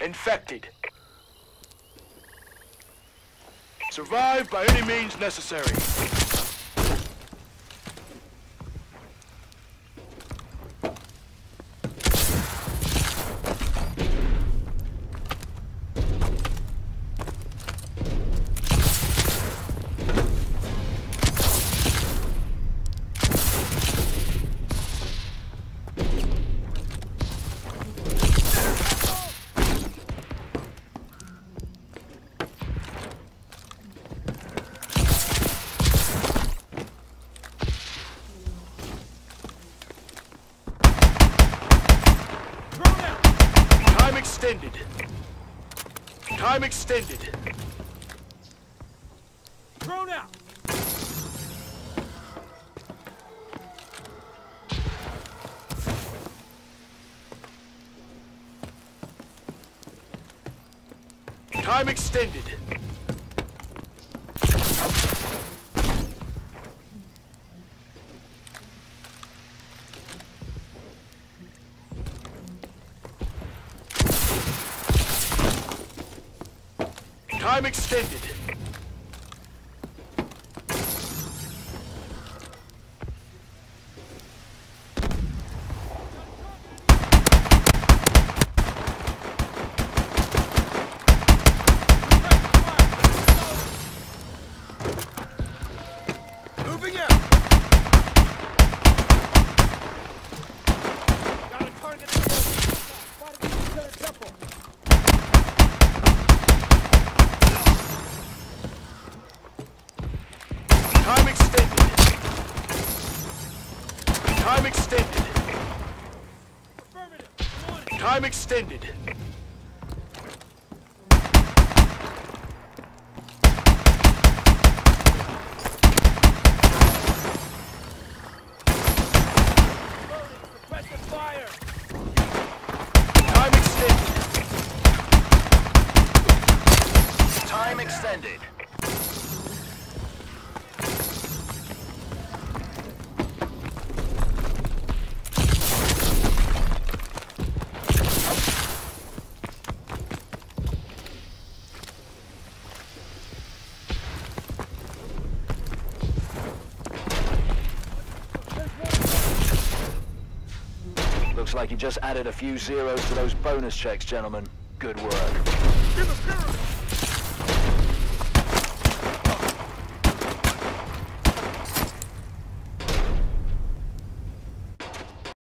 Infected. Survive by any means necessary. Extended. Time extended. Thrown out! Time extended. Time extended. Time extended. Time extended. Suppressive fire! Time extended. Time extended. Looks like you just added a few zeros to those bonus checks, gentlemen. Good work.